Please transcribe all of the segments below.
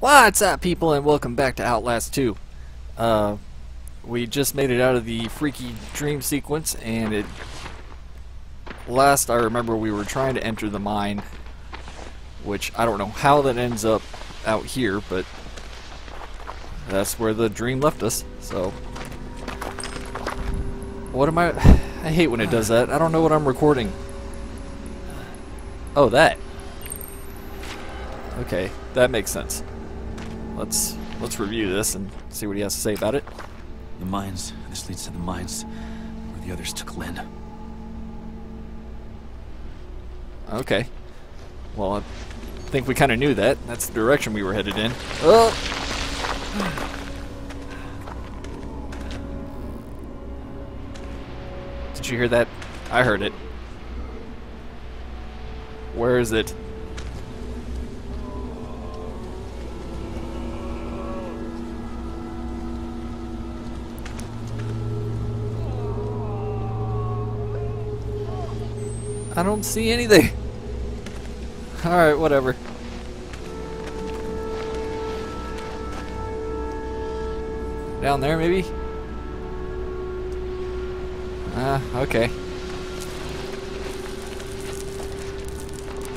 What's up, people, and welcome back to Outlast 2. Uh, we just made it out of the freaky dream sequence, and it... Last I remember, we were trying to enter the mine, which I don't know how that ends up out here, but that's where the dream left us, so... What am I... I hate when it does that. I don't know what I'm recording. Oh, that. Okay, that makes sense. Let's let's review this and see what he has to say about it. The mines. This leads to the mines where the others took Lynn. Okay. Well, I think we kind of knew that. That's the direction we were headed in. Oh! Did you hear that? I heard it. Where is it? I don't see anything. Alright, whatever. Down there, maybe? Ah, uh, okay.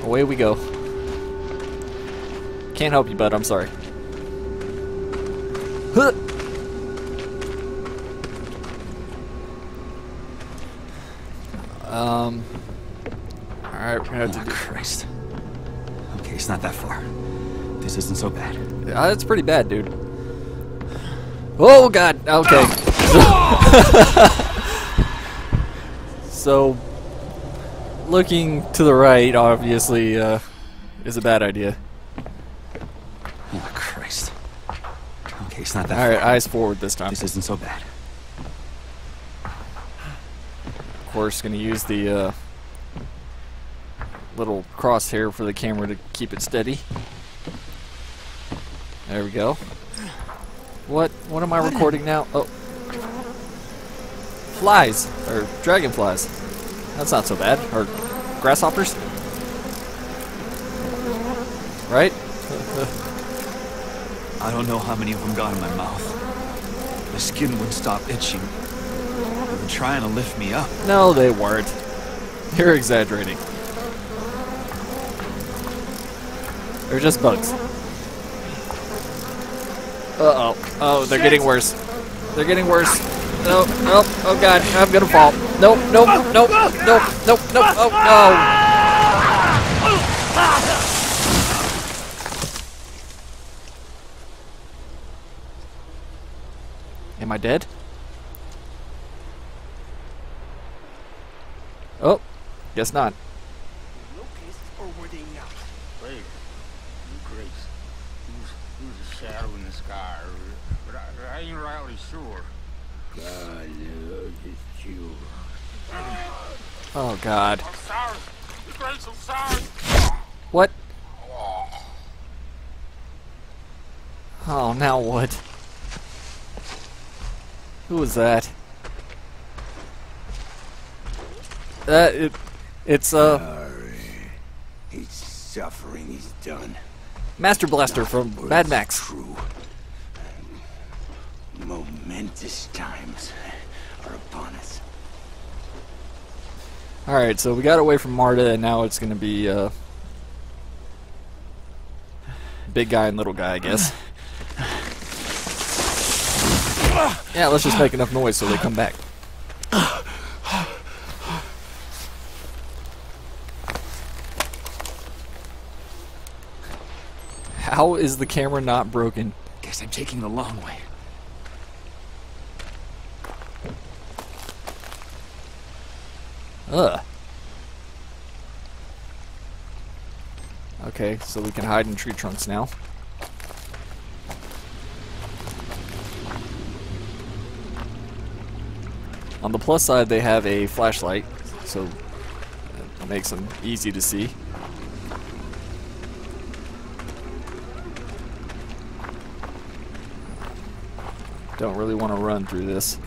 Away we go. Can't help you, bud. I'm sorry. So bad. Uh, that's pretty bad, dude. Oh god. Okay. so, looking to the right, obviously, uh, is a bad idea. Oh, Christ. Okay, it's not that All right, far. eyes forward this time. This isn't so bad. Of course, gonna use the uh, little crosshair for the camera to keep it steady. There we go. What? What am I recording now? Oh, flies or dragonflies. That's not so bad. Or grasshoppers, right? I don't know how many of them got in my mouth. My skin wouldn't stop itching. They were trying to lift me up. No, they weren't. You're exaggerating. They're just bugs. Uh oh. Oh, they're getting worse. They're getting worse. No, no, oh god, I'm gonna fall. Nope, nope, nope, nope, nope, nope, oh, no. Am I dead? Oh, guess not. No cases, or were they not? Wait, you Grace. Who's, who's a shadow in the sky? But I, I ain't rightly sure. God, look, it's you. Oh god. I'm sorry. Grace, I'm sorry. What? Oh, now what? Who was that? Uh, it, it's, uh, Sorry. His suffering is done. Master Blaster from Mad Max. True. Momentous times are upon us. Alright, so we got away from Marta, and now it's gonna be, uh, big guy and little guy, I guess. Yeah, let's just make enough noise so they come back. How is the camera not broken? Guess I'm taking the long way. Ugh. Okay, so we can hide in tree trunks now. On the plus side, they have a flashlight, so it makes them easy to see. Don't really want to run through this.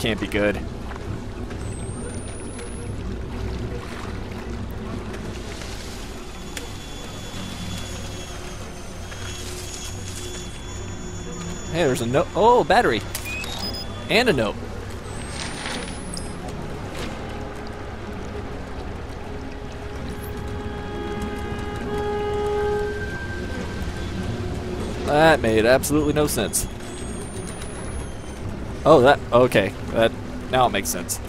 Can't be good. Hey, there's a note. Oh, battery. And a note. That made absolutely no sense. Oh, that okay. That now it makes sense.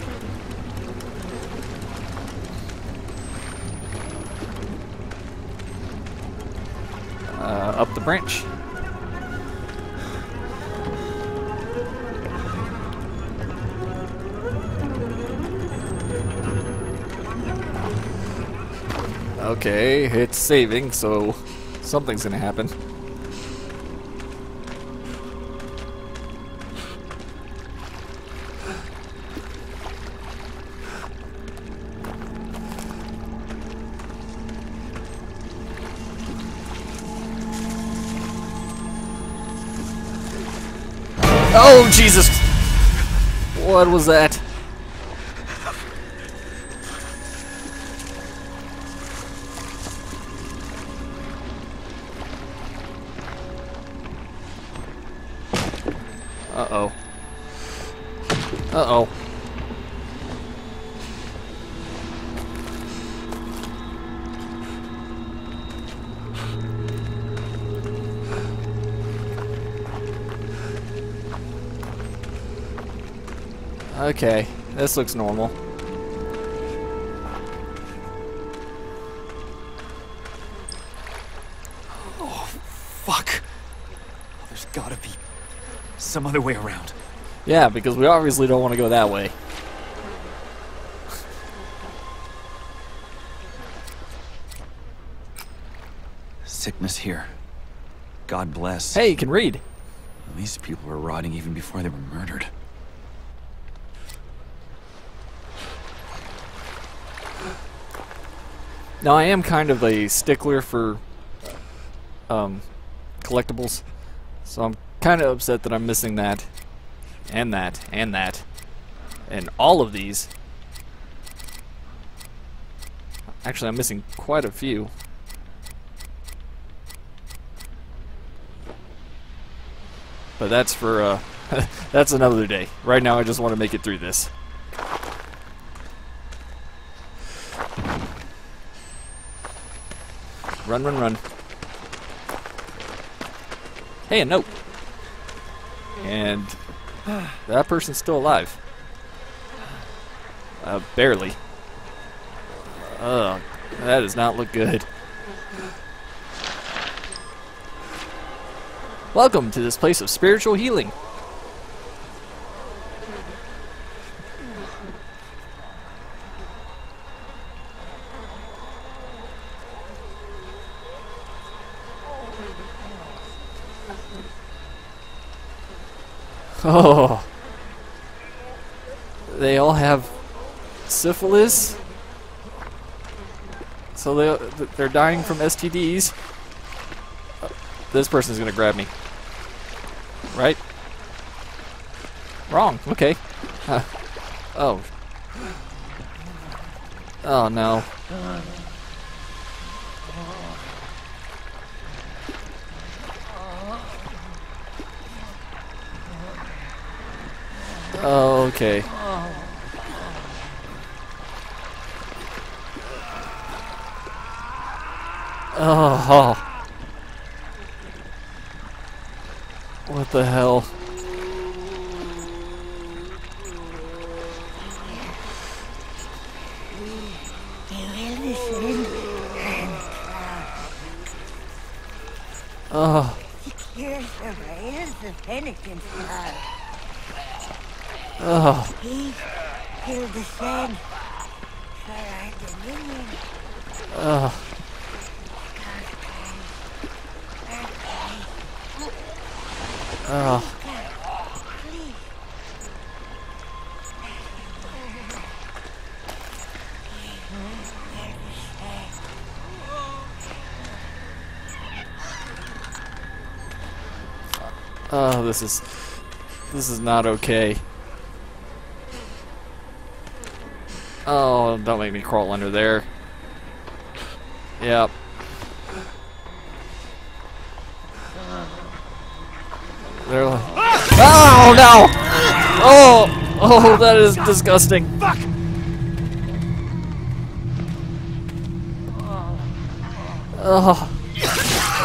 Uh, up the branch. Okay, it's saving, so something's gonna happen. Oh, Jesus! What was that? Uh-oh. Uh-oh. Okay, this looks normal. Oh, fuck. There's gotta be some other way around. Yeah, because we obviously don't want to go that way. Sickness here. God bless. Hey, you can read. These people were rotting even before they were murdered. Now, I am kind of a stickler for um, collectibles, so I'm kind of upset that I'm missing that, and that, and that, and all of these. Actually, I'm missing quite a few. But that's for, uh, that's another day. Right now, I just want to make it through this. Run, run, run. Hey, a note. And that person's still alive. Uh, barely. Ugh, that does not look good. Welcome to this place of spiritual healing. Oh. They all have syphilis. So they they're dying from STDs. This person's gonna grab me. Right? Wrong. Okay. Oh. Oh no. Oh, okay. Oh. What the hell? Oh, Here's the rails of penitence blood. Oh. The sun. Oh. Oh. Oh, this is this is not okay. Oh, don't make me crawl under there. Yep. They're like, oh no! Oh, oh, that is disgusting. Fuck! Oh,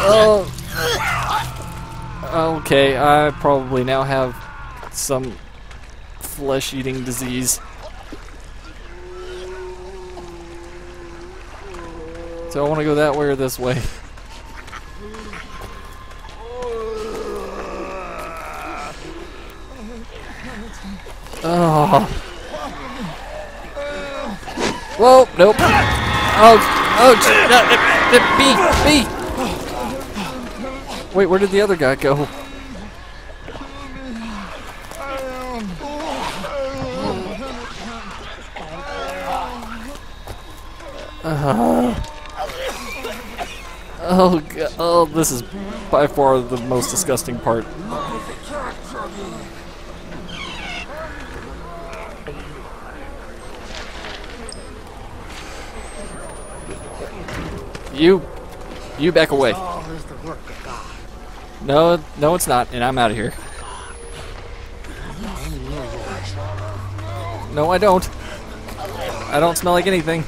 oh. Okay, I probably now have some flesh-eating disease. Do I want to go that way or this way? Oh. Whoa, nope. Oh, oh, no, B, B. Wait, where did the other guy go? Uh, oh, God. oh, this is by far the most disgusting part. You, you back away. No, no, it's not, and I'm out of here. No, I don't. I don't smell like anything.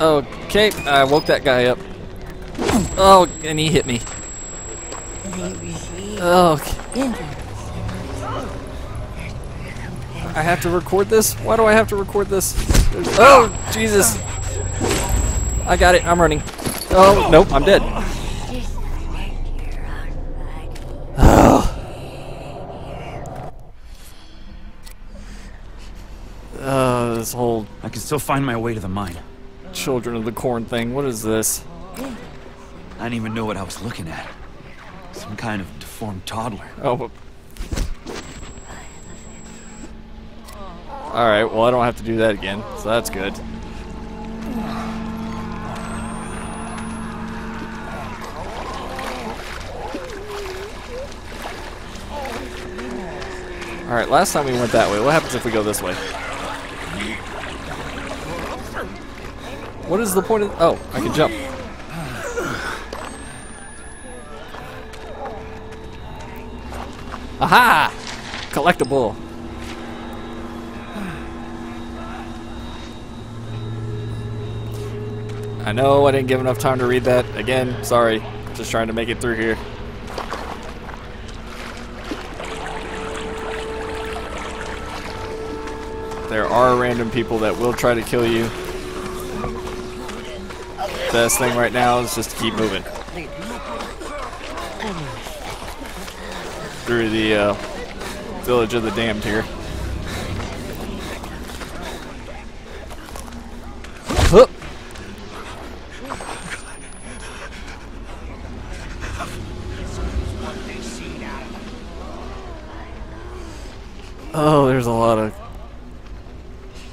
Okay, I woke that guy up. Oh, and he hit me. Oh. I have to record this? Why do I have to record this? Oh, Jesus. I got it. I'm running. Oh, nope, I'm dead. Body. Uh, this whole I can still find my way to the mine. Children of the Corn thing. What is this? I didn't even know what I was looking at. Some kind of deformed toddler. Oh. but- Alright, well, I don't have to do that again, so that's good. Alright, last time we went that way. What happens if we go this way? What is the point of... Oh, I can jump. Aha! Collectible. I know I didn't give enough time to read that. Again, sorry. Just trying to make it through here. There are random people that will try to kill you. Best thing right now is just to keep moving. Through the uh, village of the damned here. Oh, there's a lot of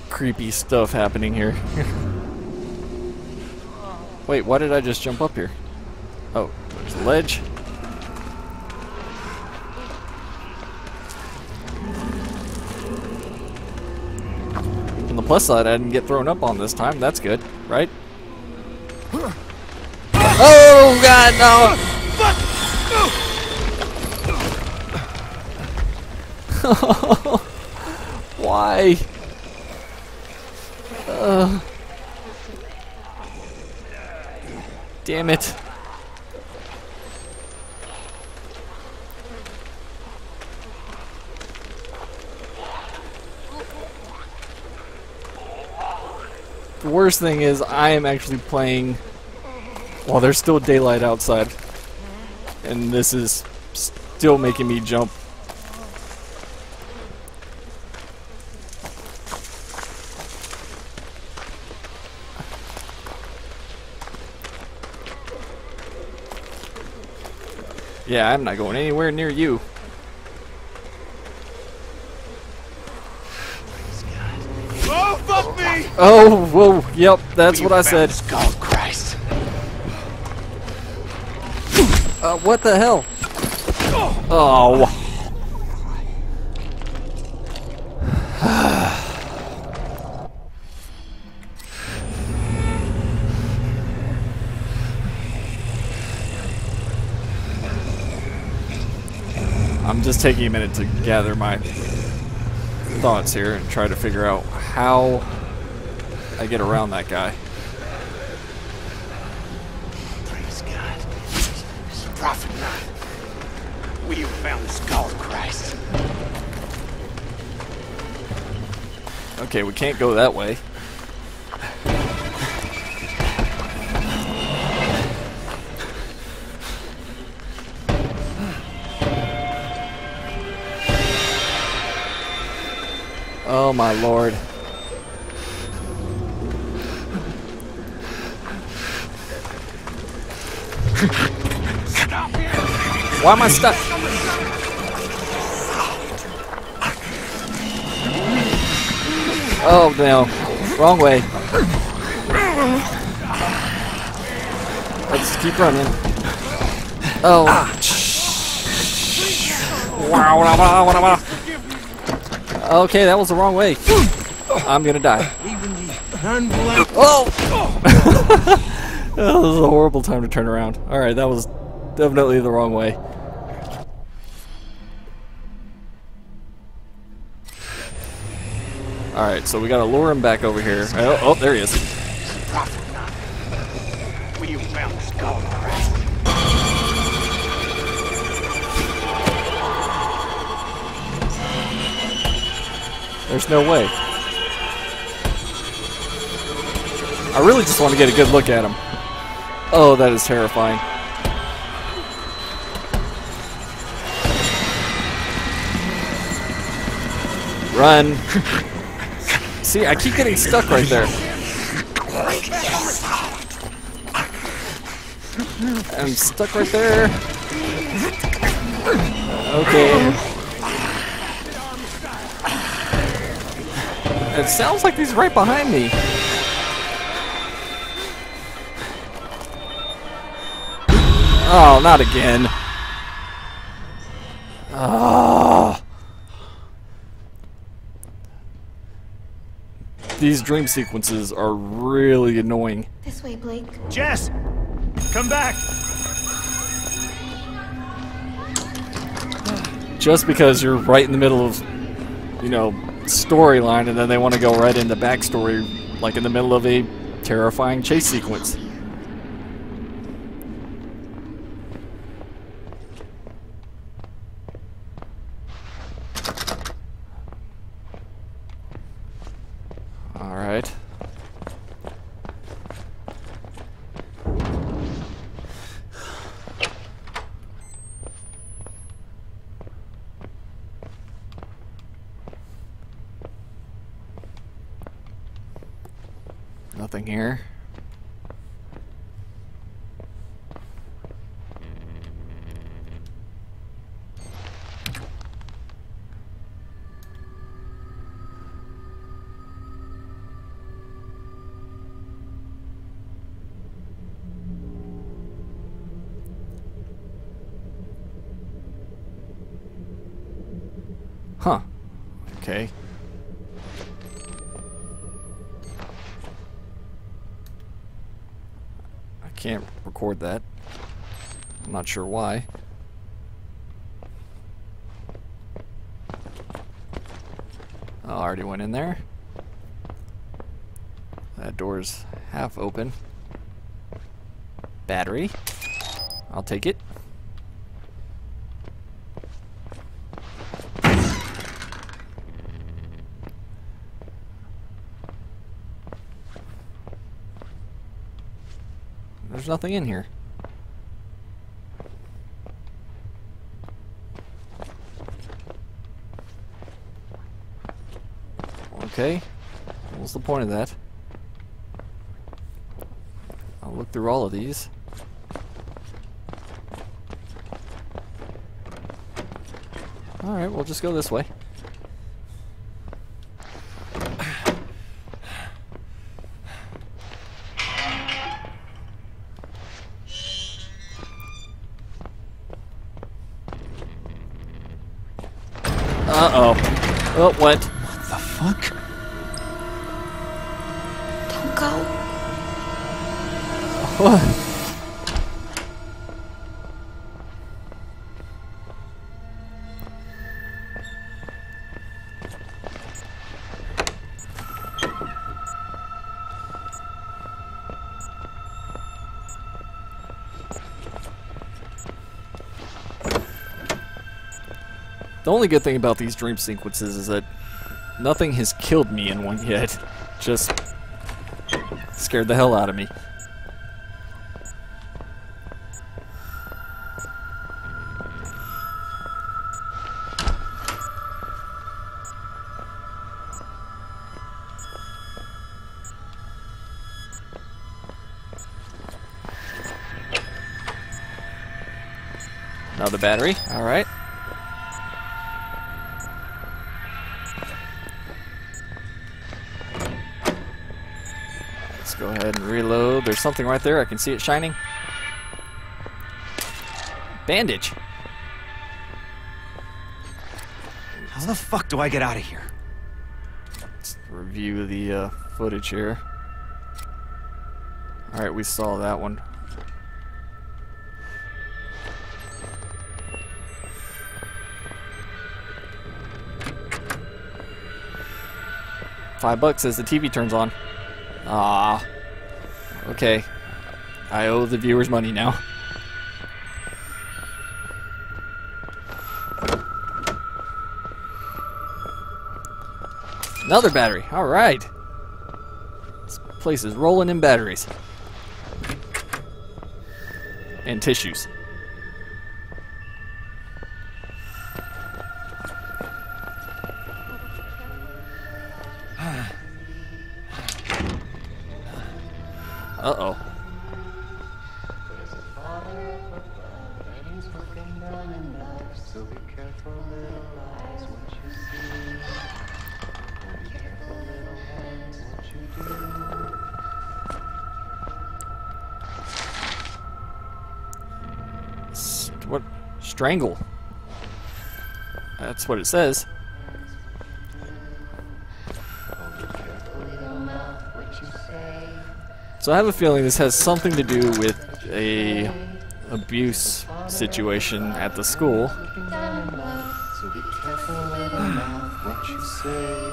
creepy stuff happening here. Wait, why did I just jump up here? Oh, there's a ledge. On the plus side, I didn't get thrown up on this time. That's good, right? Oh God, no! Why? Damn it. The worst thing is I am actually playing while there's still daylight outside. And this is still making me jump. Yeah, I'm not going anywhere near you. Oh, fuck me! Oh, whoa, yep, that's what I said. Skull Christ. Uh, what the hell? Oh. I'm just taking a minute to gather my thoughts here and try to figure out how I get around that guy. Praise God. It's a prophet Knoth. We have found the skull of Christ. Okay, we can't go that way. Oh my lord. Why am I stuck? Oh no, wrong way. Let's keep running. Oh. Wow, wow, wow, wow, wow. Okay, that was the wrong way. I'm gonna die. Oh! that was a horrible time to turn around. Alright, that was definitely the wrong way. Alright, so we gotta lure him back over here. Oh, oh there he is. There's no way. I really just want to get a good look at him. Oh, that is terrifying. Run. See, I keep getting stuck right there. I'm stuck right there. Okay. It sounds like he's right behind me. Oh, not again. Ah. These dream sequences are really annoying. This way, Blake. Jess! Come back! Just because you're right in the middle of, you know, storyline and then they want to go right into backstory, like in the middle of a terrifying chase sequence. Alright. Nothing here. Huh. Okay. I can't record that. I'm not sure why. Oh, I already went in there. That door's half open. Battery. I'll take it. There's nothing in here. Okay. What's the point of that? I'll look through all of these. Alright, we'll just go this way. Uh-oh. Oh, what? What the fuck? What? The only good thing about these dream sequences is that nothing has killed me in one yet. Just scared the hell out of me. Battery. All right. Let's go ahead and reload. There's something right there. I can see it shining. Bandage. How the fuck do I get out of here? Let's review the uh, footage here. Alright, we saw that one. Five bucks as the TV turns on. Ah. Okay. I owe the viewers money now. Another battery. All right. This place is rolling in batteries. And tissues. St- what? Strangle. That's what it says. So I have a feeling this has something to do with a abuse situation at the school. So be careful, what you say.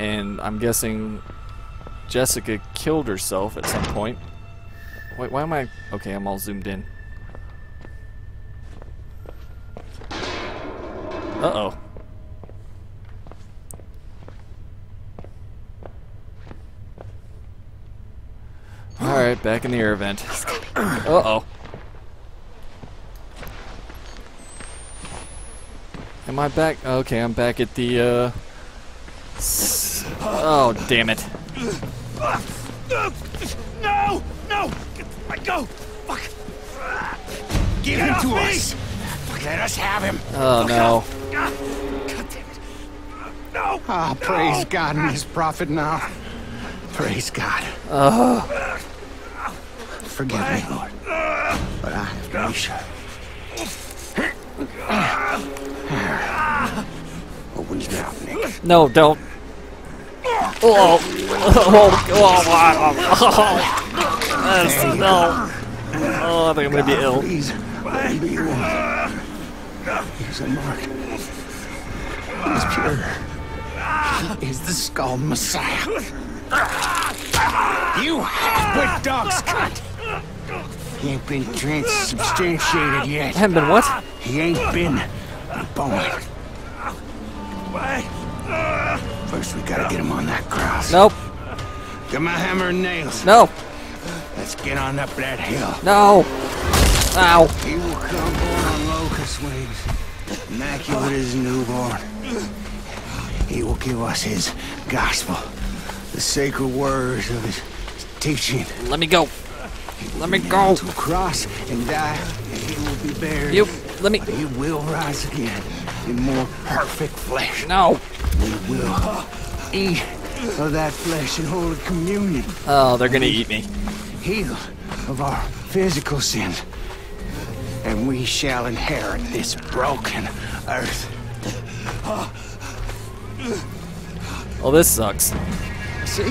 And I'm guessing Jessica killed herself at some point. Wait, why am I... Okay, I'm all zoomed in. Uh-oh. Alright, back in the air vent. Uh-oh. Am I back? Okay, I'm back at the, uh... Oh, damn it. No! No! Let go! Fuck! Give Get him to me! us! Fuck, let us have him! Oh, no. God damn it! No! Ah, praise God and his prophet Knoth. Praise God. Forgive me, Lord. But I have Misha. Open his mouth, Nick. No, don't. Oh, oh, oh, oh, oh, no. Oh, I think I'm gonna be ill. Please, be one. He's a mark. He's pure. He is the skull messiah. You half-wit dog scut! He ain't been transubstantiated yet. haven't been what? He ain't been born. First, we gotta get him on that cross. Nope. Get my hammer and nails. No. Let's get on up that hill. No. Ow. He will come born on locust wings, immaculate as newborn. He will give us his gospel, the sacred words of his teaching. Let me go. Let me go. To cross and die, and he will be buried. You. Let me. But he will rise again in more perfect flesh. No. We will eat of that flesh in holy communion, Oh, they're gonna eat me. heal of our physical sins. and we shall inherit this broken earth. Oh, this sucks. See?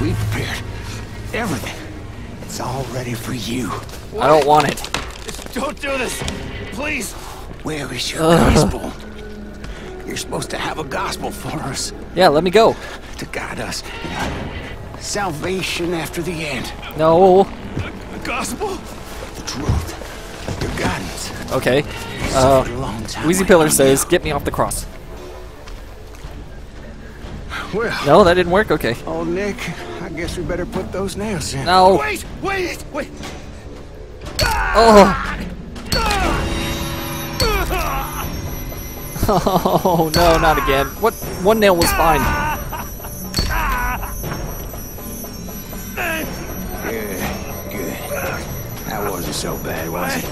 We prepared everything. It's all ready for you. I don't want it. Don't do this! Please! Where is your gospel? You're supposed to have a gospel for us Yeah, let me go. to guide us salvation after the end. No. The gospel? The truth. Your guidance. Okay. Uh, Uh, Weezypillar says, get me off the cross. Well, No, that didn't work? Okay. oh Nick, I guess we better put those nails in. No. Wait! Wait! Wait! Oh. Oh, no, not again. What? One nail was fine. Good, good. That wasn't so bad, was it?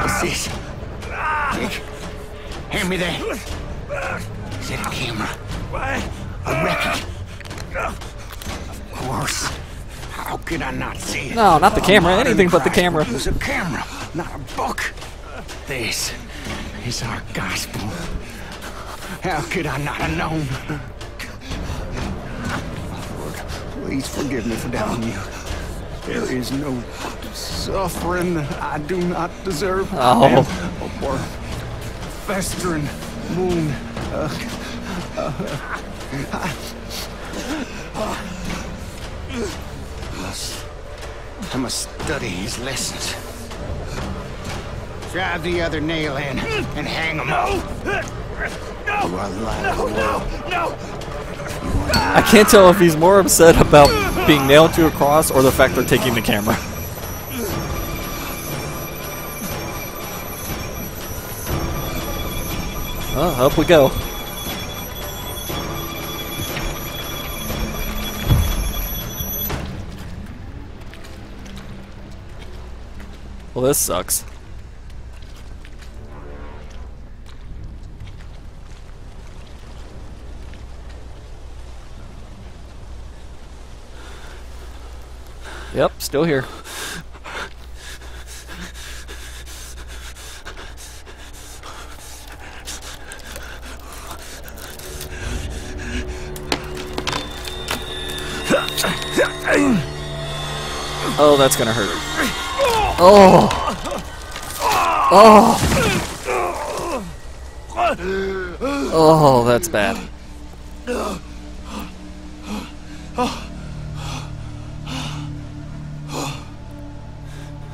What's this? Nick, hand me that. Is that a camera? A record? Of course. How could I not see it? No, not the camera. Modern Anything but the camera. would use a camera, not a book. This is our gospel. How could I not have known? Lord, please forgive me for doubting you. There is no suffering that I do not deserve. Oh. I am a festering wound. Uh, I must, I must study his lessons. Drive the other nail in and hang him up. You are the light of the world. I can't tell if he's more upset about being nailed to a cross or the fact they're taking the camera. Up we go. Well, this sucks. Yep, still here. Oh, that's gonna hurt. Oh. Oh. Oh, that's bad.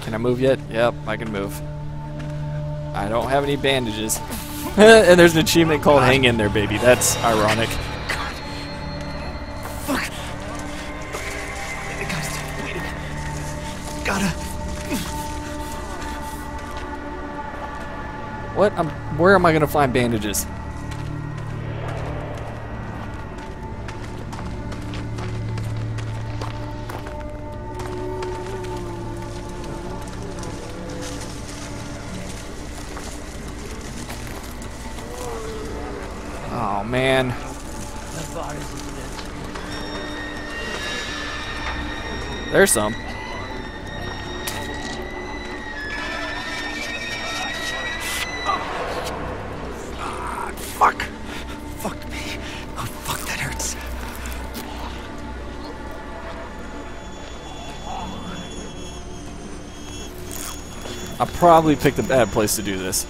Can I move yet? Yep, I can move. I don't have any bandages. and there's an achievement called Hang In There, baby. That's ironic. What? I'm, where am I going to find bandages? Oh, man. There's some. Probably picked a bad place to do this.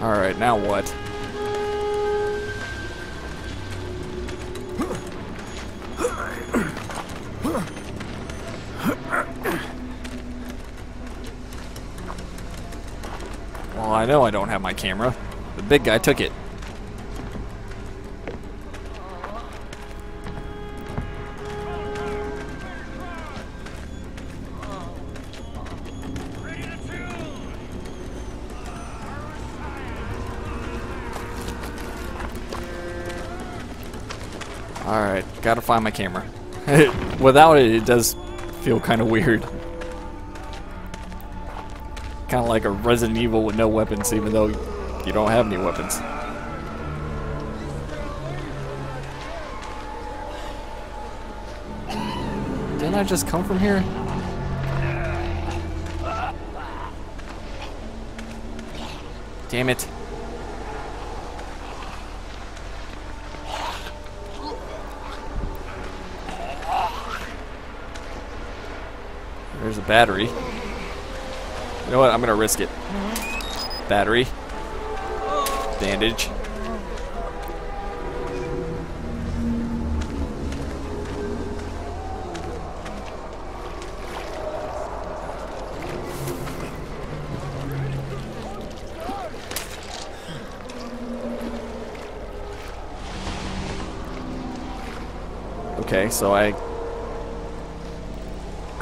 Alright, now what? Well, I know I don't have my camera. The big guy took it. gotta find my camera. Without it, it does feel kind of weird. Kind of like a Resident Evil with no weapons, even though you don't have any weapons. Didn't I just come from here? Damn it. Battery. You know what? I'm gonna risk it. Battery. Bandage. Okay, so I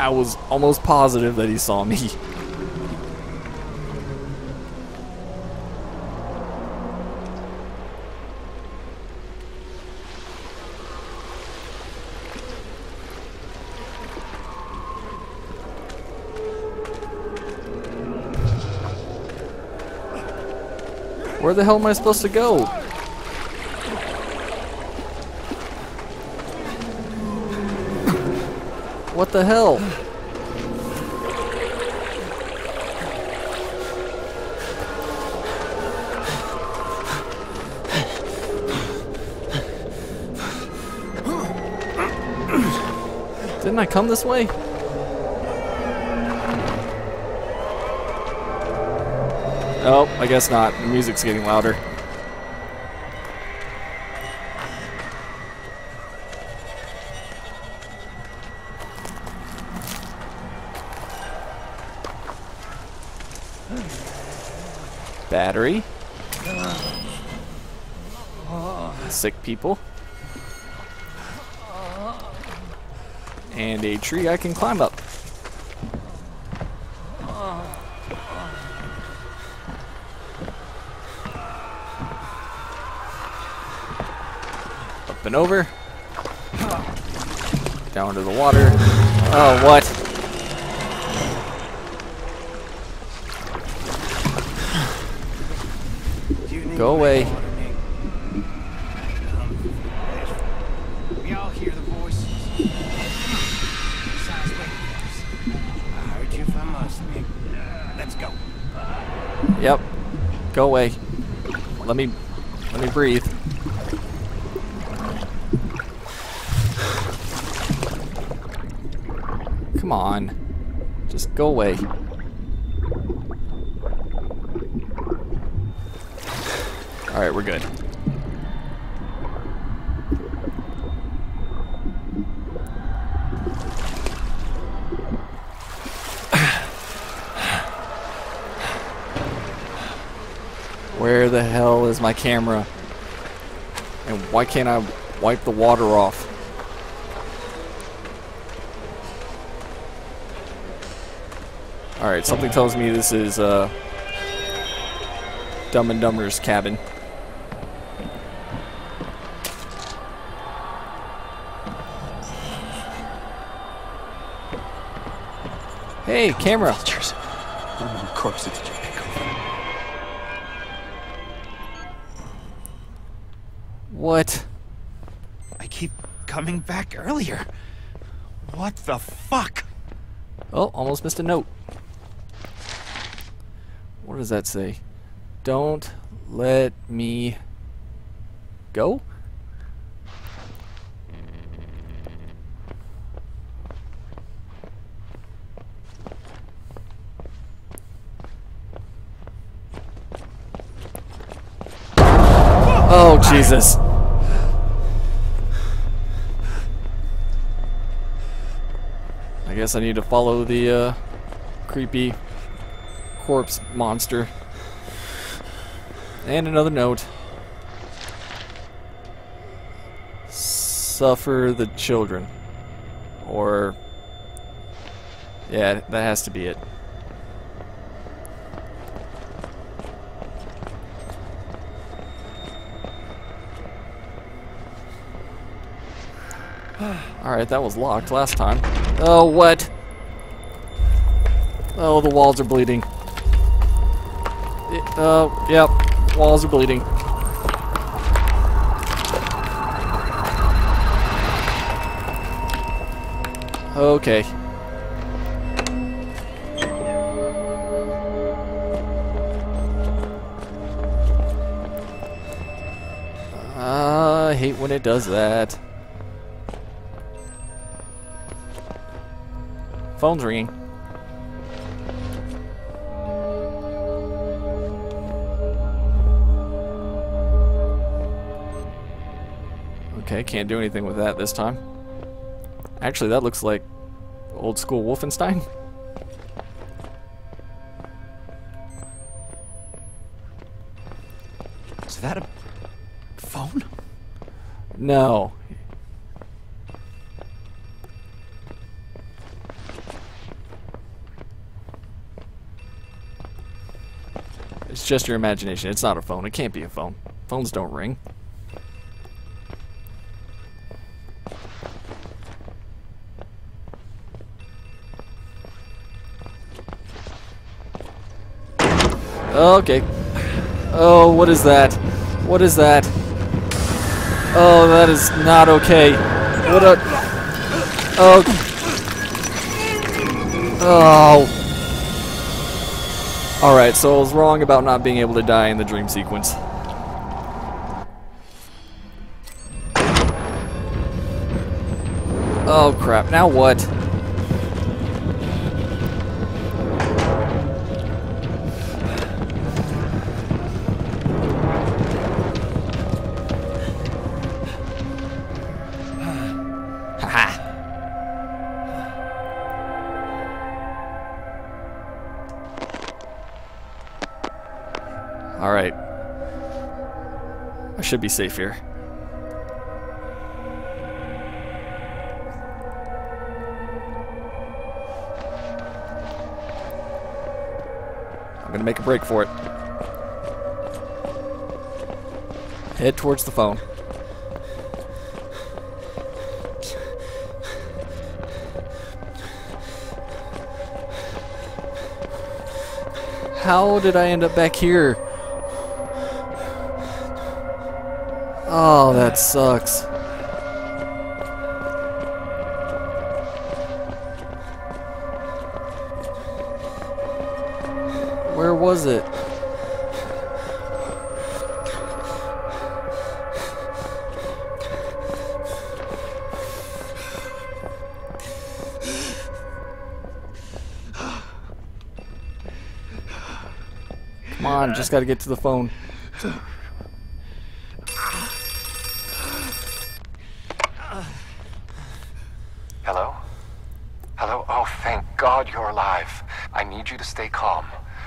I was almost positive that he saw me. Where the hell am I supposed to go? What the hell? Didn't I come this way? Oh, I guess not. The music's getting louder. People. And a tree I can climb up. Up and over. Down to the water. Oh, what? Go away. Go away. Let me let me breathe. Come on. Just go away. Alright, we're good. Where the hell is my camera? And why can't I wipe the water off? Alright, something tells me this is uh, Dumb and Dumber's cabin. Hey, camera! Vultures. Unknown corpses What? I keep coming back earlier. What the fuck? Oh, almost missed a note. What does that say? Don't let me go? Oh, Jesus. Guess I need to follow the uh, creepy corpse monster. And another note. Suffer the children. Or. Yeah, that has to be it. Alright, that was locked last time. Oh, what? Oh, the walls are bleeding. Oh, yep. Walls are bleeding. Okay. Uh, I hate when it does that. Phone's ringing. Okay, can't do anything with that this time. Actually, that looks like old school Wolfenstein. Is that a phone? No. It's just your imagination. It's not a phone. It can't be a phone. Phones don't ring. Okay. Oh, what is that? What is that? Oh, that is not okay. What a... Oh. Oh. Alright, so I was wrong about not being able to die in the dream sequence. Oh crap, now what? Should be safe here. I'm gonna make a break for it. Head towards the phone. How did I end up back here? Oh, that sucks. Where was it? Come on, just gotta get to the phone. Hello? Hello? Oh, thank God you're alive. I need you to stay calm.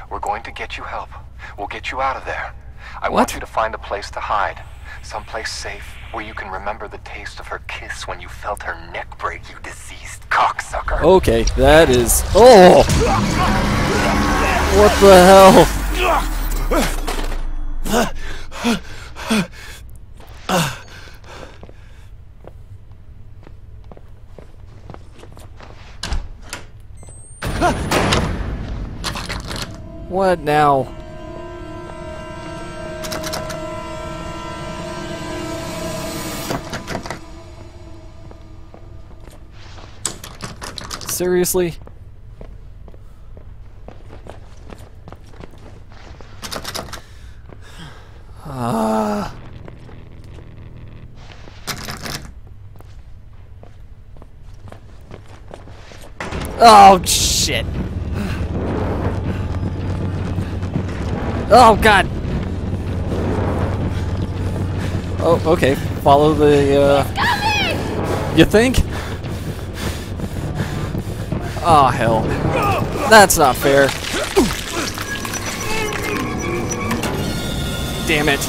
We're going to get you help. We'll get you out of there. I What? want you to find a place to hide. Someplace safe where you can remember the taste of her kiss when you felt her neck break, you diseased cocksucker. Okay, that is. Oh! What the hell? What now? Seriously? Ah. Oh shit. Oh god. Oh, okay. Follow the uh You think? Oh hell. That's not fair. Damn it.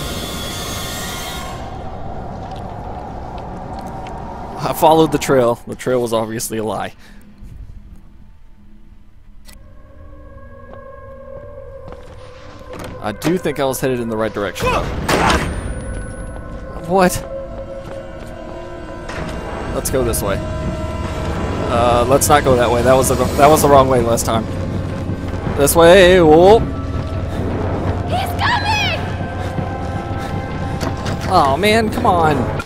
I followed the trail. The trail was obviously a lie. I do think I was headed in the right direction. What? Let's go this way. Uh, let's not go that way. That was the, that was the wrong way last time. This way. Whoa. He's coming! Oh man, come on.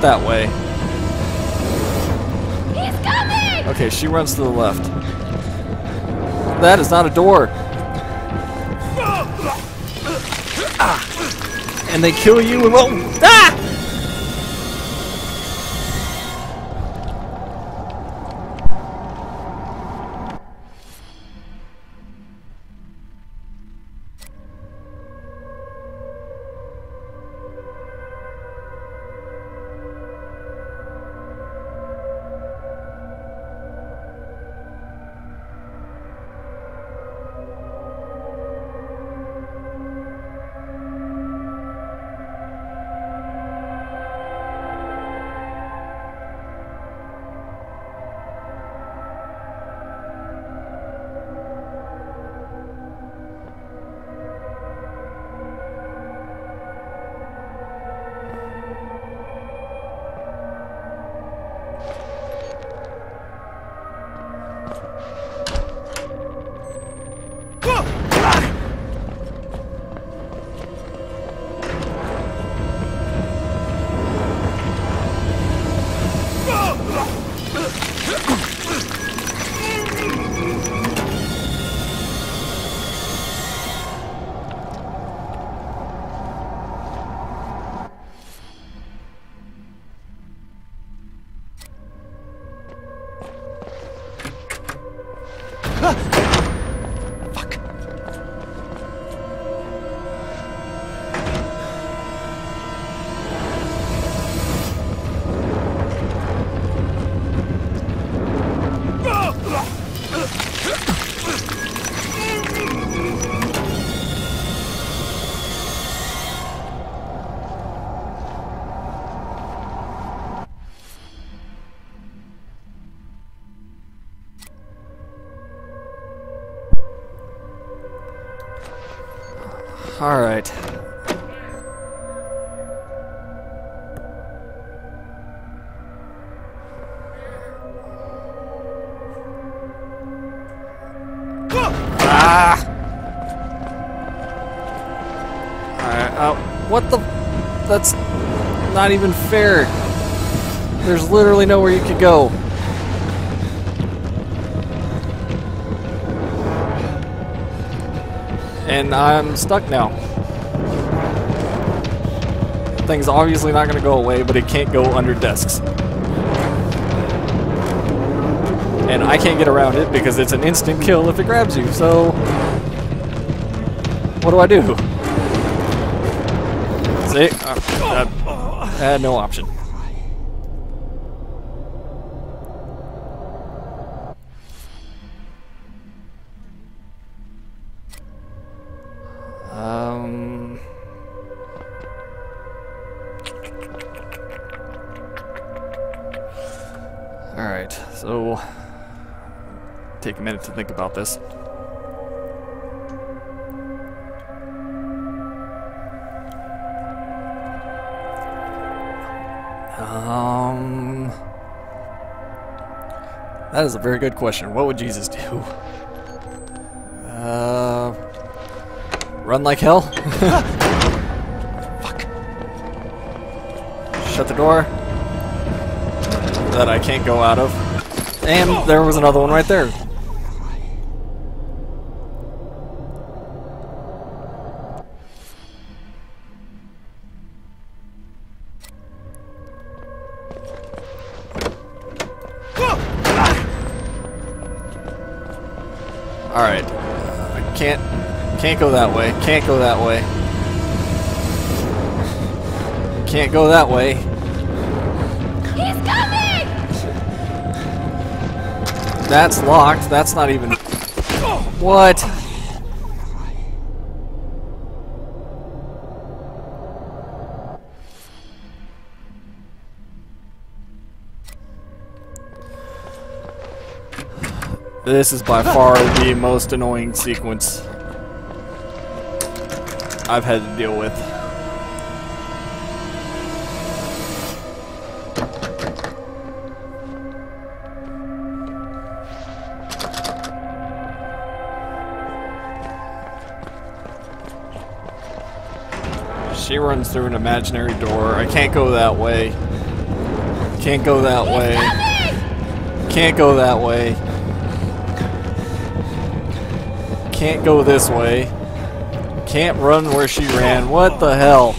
Not that way. He's coming! Okay, she runs to the left. That is not a door. And they kill you and well Ah! Alright. Ah! Alright, uh, what the? That's not even fair. There's literally nowhere you could go. And I'm stuck now. Thing's obviously not gonna go away, but it can't go under desks. And I can't get around it because it's an instant kill if it grabs you, so... What do I do? See? Uh, uh, I had no option. Think about this. Um... That is a very good question. What would Jesus do? Uh... Run like hell? Fuck. Shut the door. That I can't go out of. And there was another one right there. Can't can't go that way. Can't go that way. Can't go that way. He's coming! That's locked. That's not even. What? This is by far the most annoying sequence I've had to deal with. She runs through an imaginary door. I can't go that way. Can't go that way. Can't go that way. Can't go this way. Can't run where she ran. What the hell?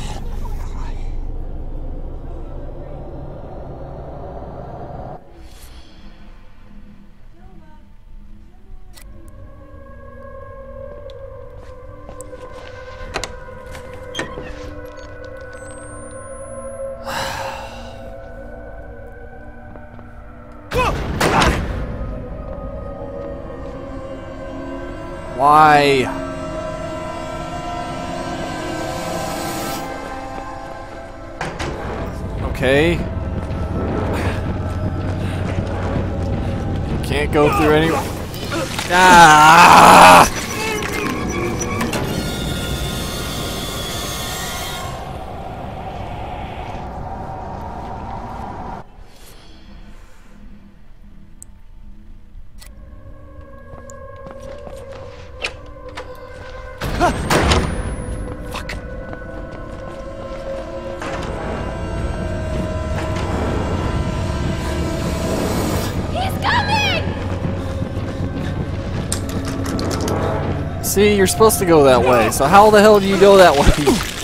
See, you're supposed to go that way. So how the hell do you go that way?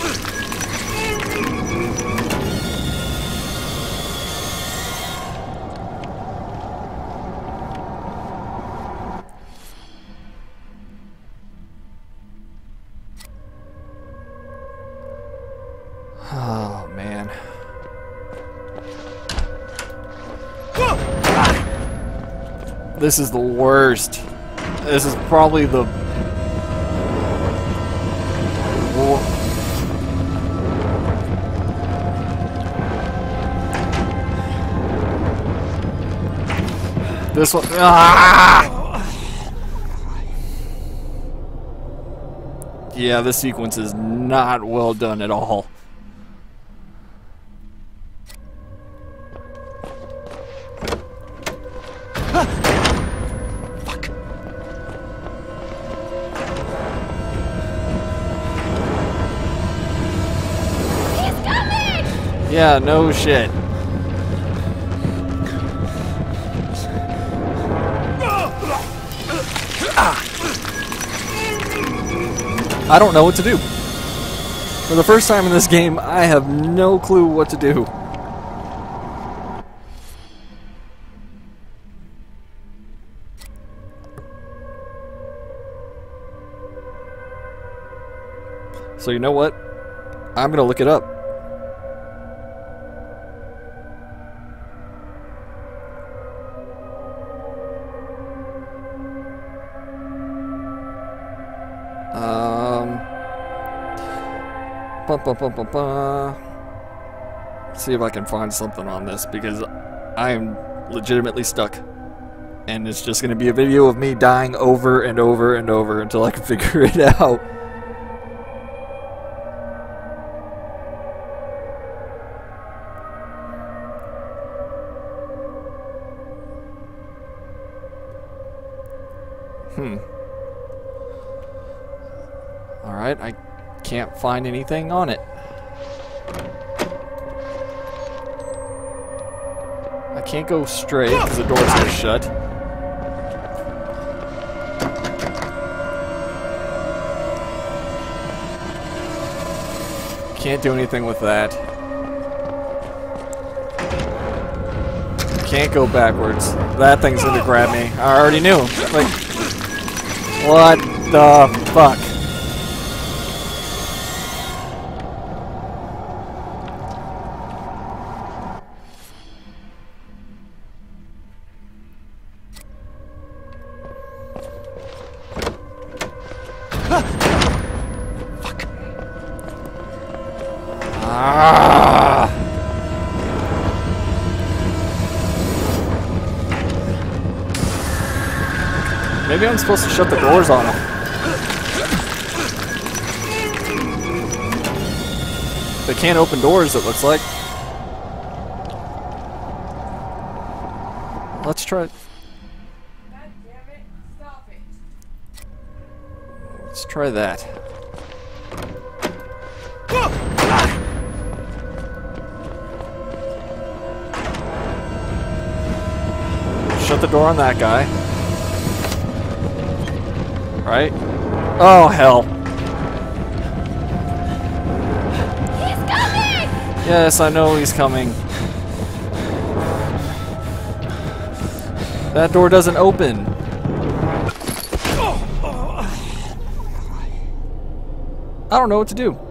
This is the worst. This is probably the This one. Ah! Yeah, this sequence is not well done at all. Yeah, no shit. I don't know what to do. For the first time in this game, I have no clue what to do. So you know what? I'm gonna look it up. See if I can find something on this because I am legitimately stuck. And it's just going to be a video of me dying over and over and over until I can figure it out. Find anything on it. I can't go straight because the door's gonna shut. Can't do anything with that. Can't go backwards. That thing's gonna grab me. I already knew. Like, what the fuck? supposed to shut the doors on them. They can't open doors, it looks like. Let's try... It. Let's try that. Shut the door on that guy. Right? Oh, hell. He's coming! Yes, I know he's coming. That door doesn't open. I don't know what to do.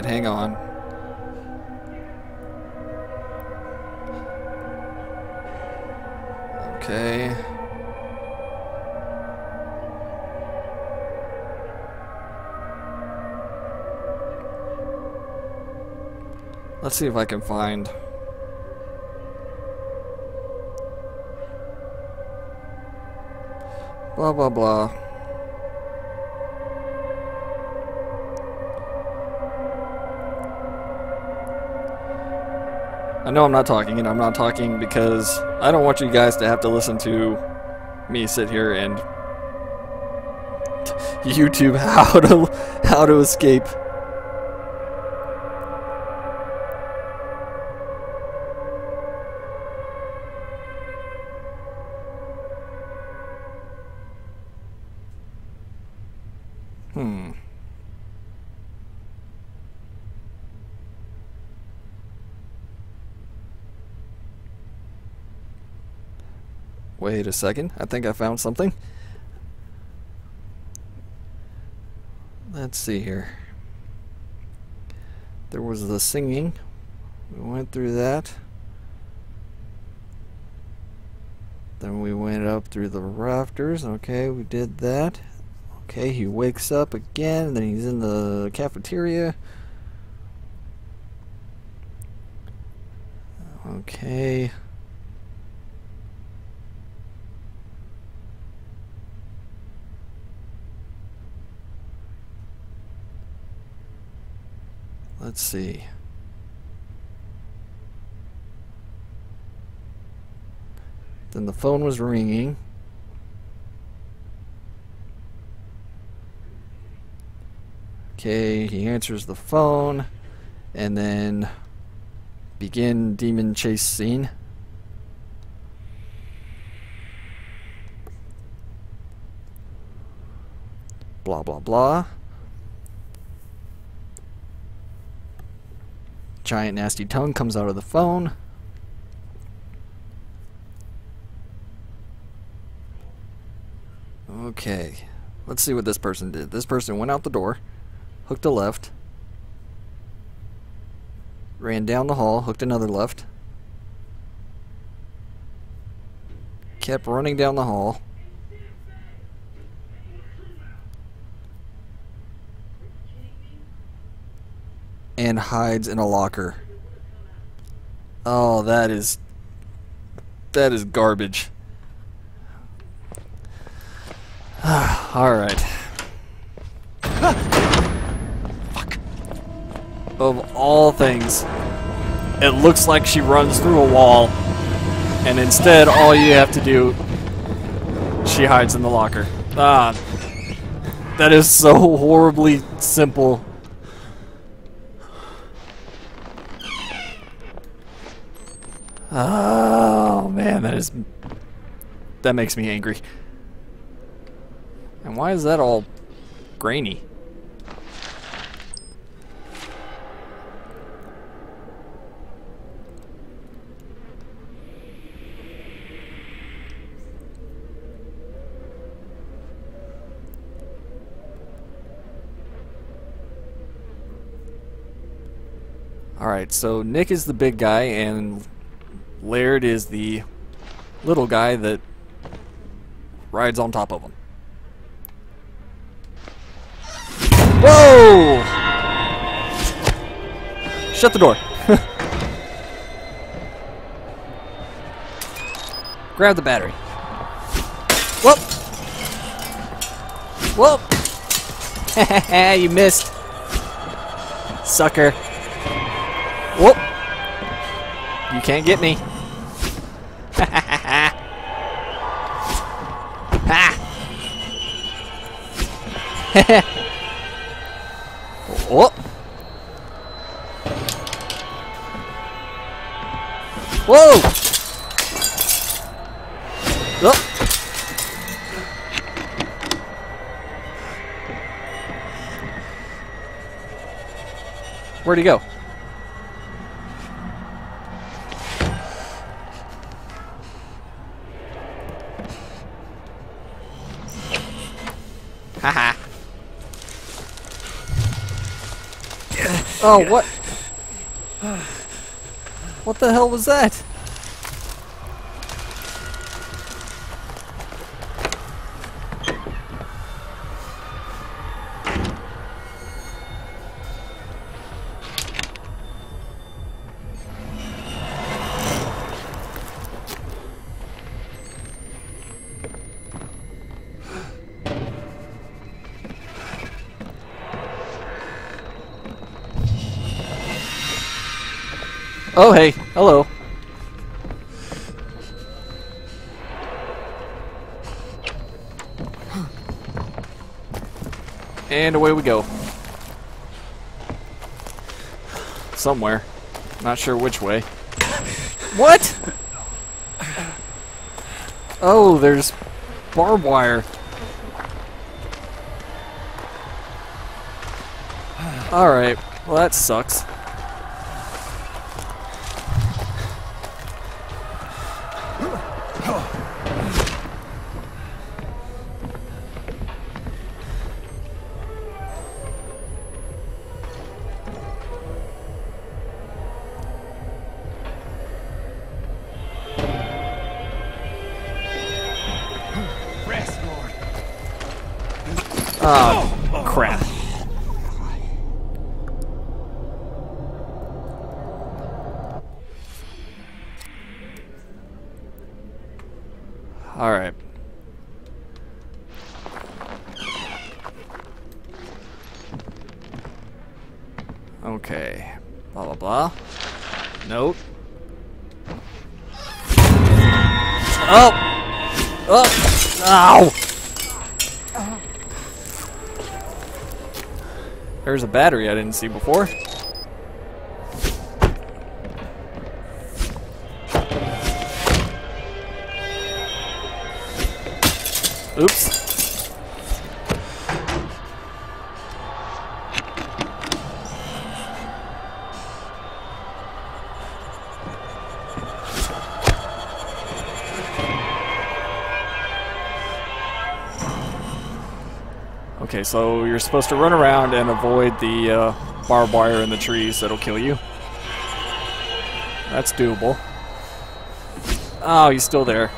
Alright, hang on. Okay. Let's see if I can find. Blah blah blah. I know I'm not talking, and I'm not talking because I don't want you guys to have to listen to me sit here and YouTube how to how to escape. A second. I think I found something. Let's see here. There was the singing. We went through that. Then we went up through the rafters. Okay, we did that. Okay, he wakes up again. Then he's in the cafeteria. Okay. Let's see. Then the phone was ringing. Okay, he answers the phone and then begin demon chase scene. Blah blah blah. Giant nasty tongue comes out of the phone. Okay, let's see what this person did. This person went out the door, hooked a left, ran down the hall, hooked another left, kept running down the hall. and hides in a locker. Oh, that is that is garbage. All right. Fuck. Of all things, it looks like she runs through a wall, and instead, all you have to do, she hides in the locker. Ah, that is so horribly simple. Oh man, that is that makes me angry. And why is that all grainy? Alright, so Nic is the big guy and Laird is the little guy that rides on top of him. Whoa! Shut the door. Grab the battery. Whoop! Whoop! you missed. Sucker. Whoop! You can't get me. ha! Whoa! Oh. Where'd he go? Haha. oh, what? What the hell was that? Oh, hey. Hello. And away we go. Somewhere. Not sure which way. What? Oh, there's barbed wire. Alright. Well, that sucks. Oh, crap. Battery I didn't see before. Oops. Okay, so you're supposed to run around and avoid the uh, barbed wire in the trees that'll kill you. That's doable. Oh, he's still there.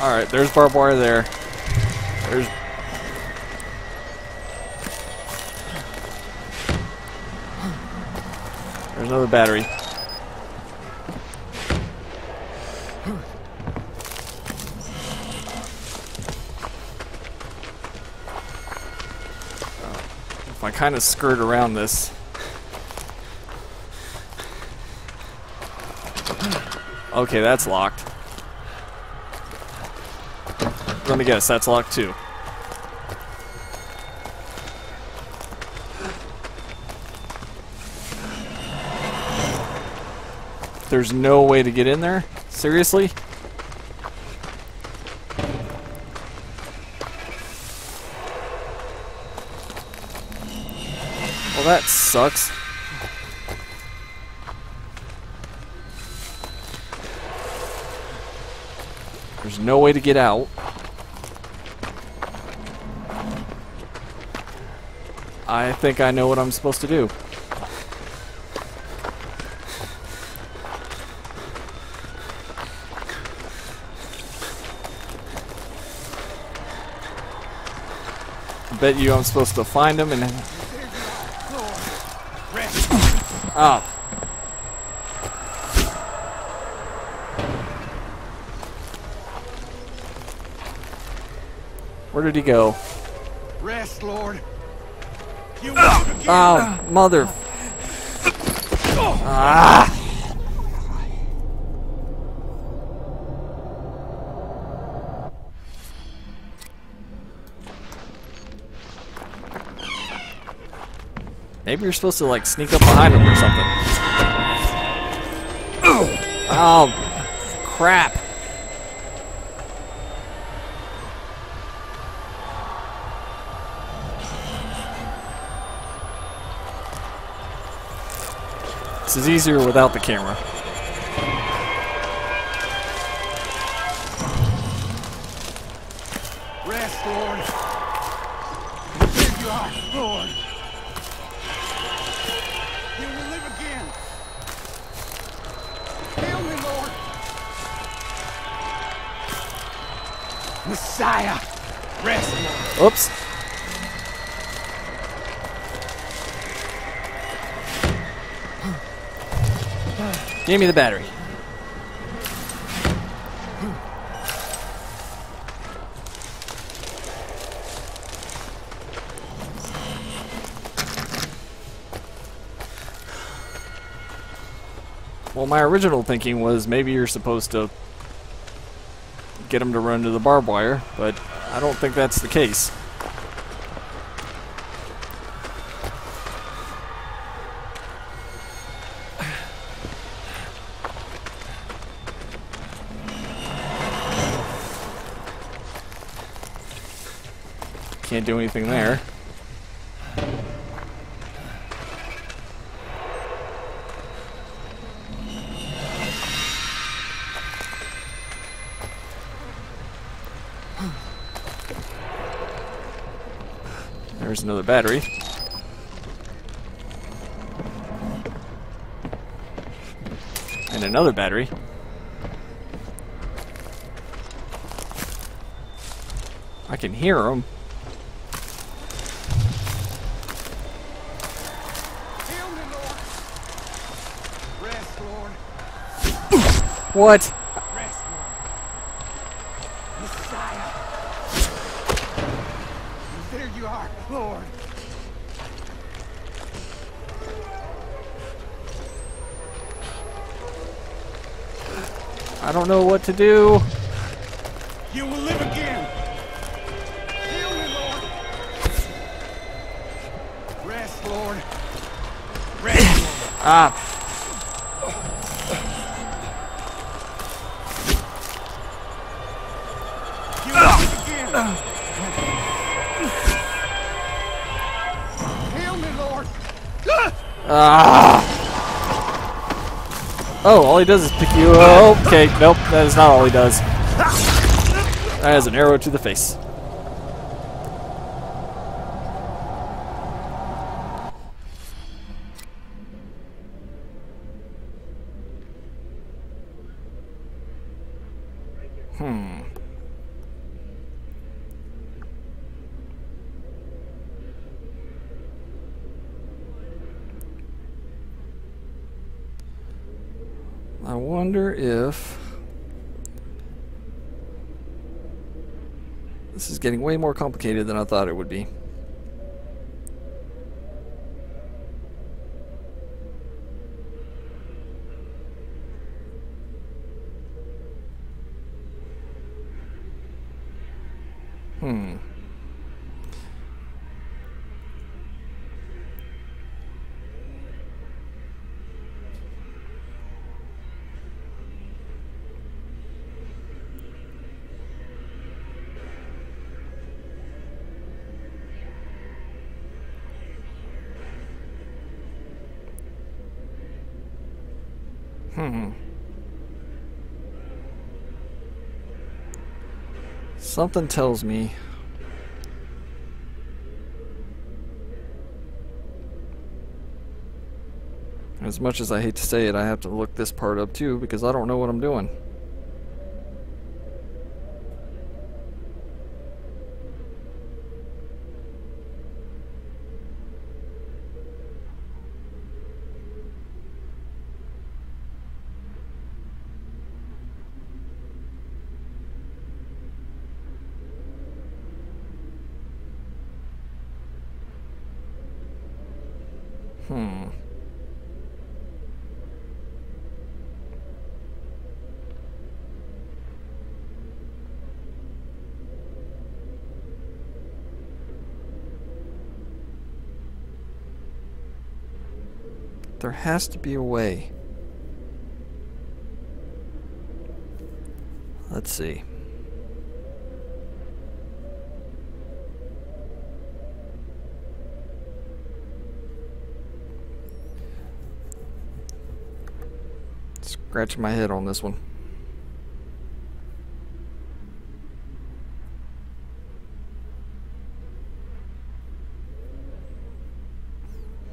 Alright, there's barbed wire there. There's... There's another battery. Kind of skirt around this. Okay, that's locked. Let me guess, that's locked too. There's no way to get in there? Seriously? Well, that sucks. There's no way to get out. I think I know what I'm supposed to do. Bet you I'm supposed to find him and Oh. Where did he go? Rest, Lord. You. Oh, mother. Ah. Maybe you're supposed to like sneak up behind him or something. Oh, crap. This is easier without the camera. Oops. Give me the battery. Well, my original thinking was maybe you're supposed to get him to run to the barbed wire, but I don't think that's the case. Can't do anything there. Another battery. And another battery. I can hear them. Heal me, Lord. Rest, Lord. What? What to do. He does is pick you up. Okay, nope, that is not all he does. That is an arrow to the face. Hmm. I wonder if this is getting way more complicated than I thought it would be. Something tells me As much as I hate to say it, I have to look this part up too because I don't know what I'm doing. Hmm. There has to be a way. Let's see. Scratching my head on this one.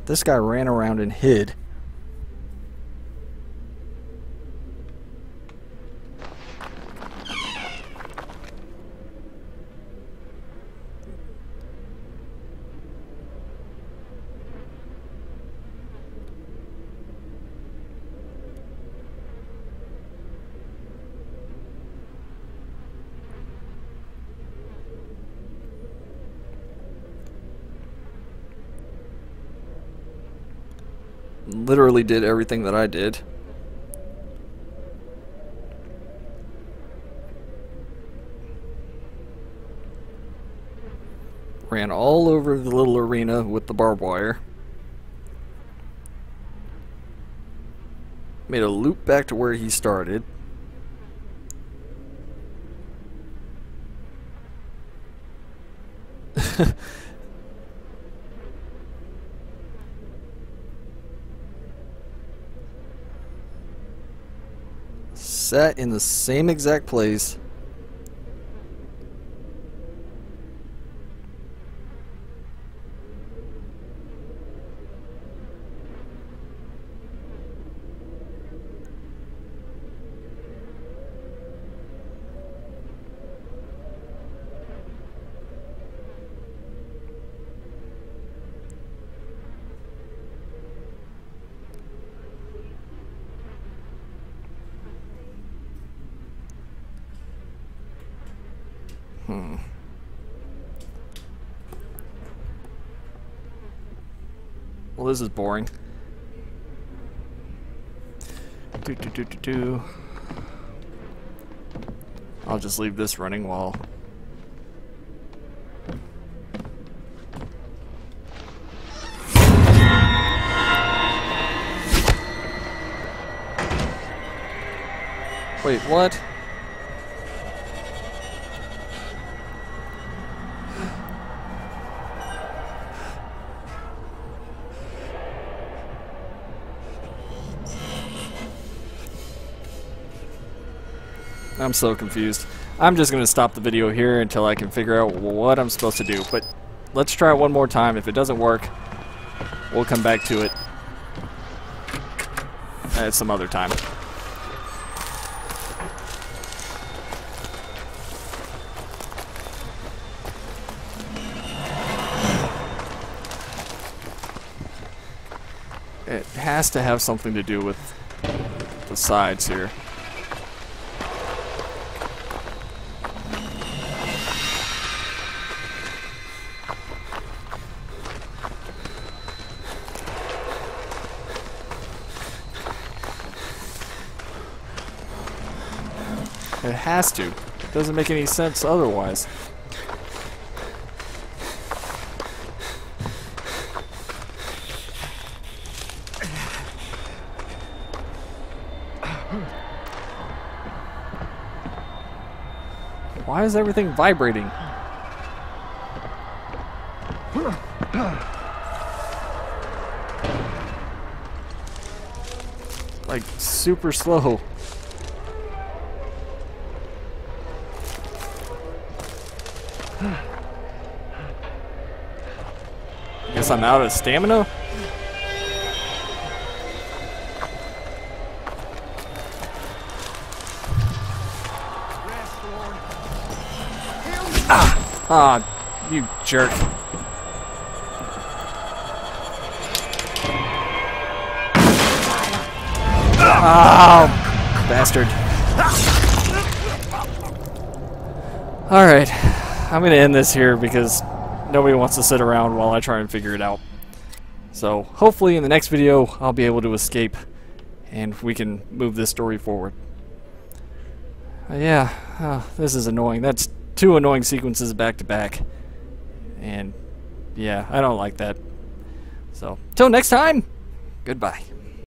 This guy ran around and hid. Literally did everything that I did. Ran all over the little arena with the barbed wire. Made a loop back to where he started. Sat in the same exact place. This is boring. Do, do, do, do, do. I'll just leave this running while. Wait, what? I'm so confused. I'm just going to stop the video here until I can figure out what I'm supposed to do. But let's try it one more time. If it doesn't work, we'll come back to it eh, at some other time. It has to have something to do with the sides here. Has to. It doesn't make any sense otherwise. Why is everything vibrating? Like super slow. Guess I'm out of stamina? Ah! Ah, you jerk. Oh, bastard. Alright, I'm gonna end this here because nobody wants to sit around while I try and figure it out. So hopefully in the next video I'll be able to escape and we can move this story forward. Uh, yeah, uh, this is annoying. That's two annoying sequences back to back. And yeah, I don't like that. So, till next time, goodbye.